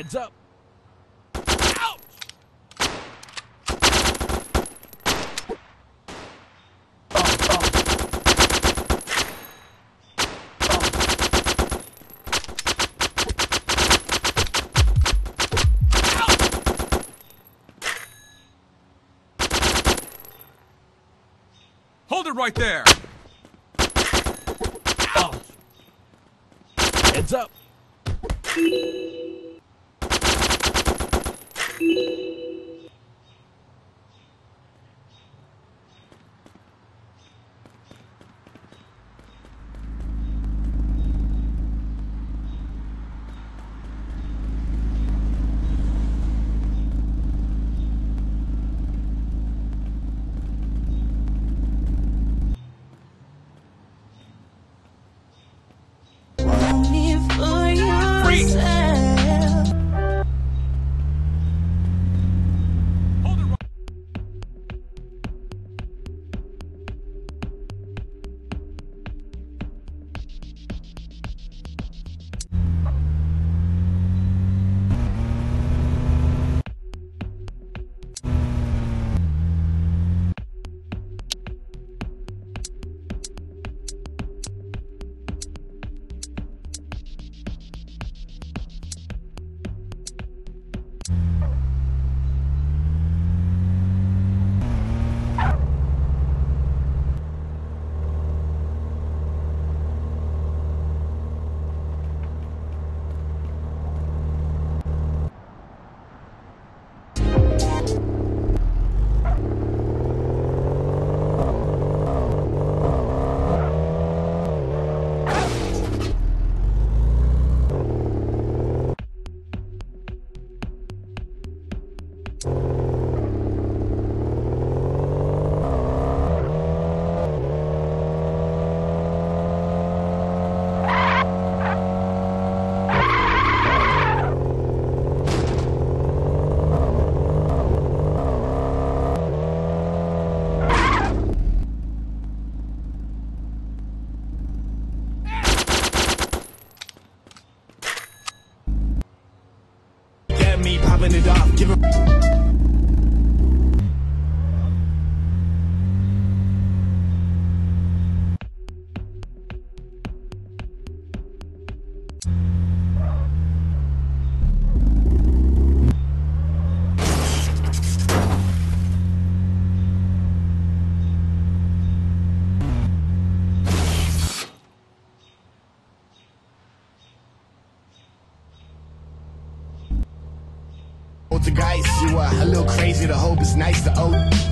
Heads up. Hold it right there! Heads up. Me popping it off, give it. Crazy. The hope is nice to own.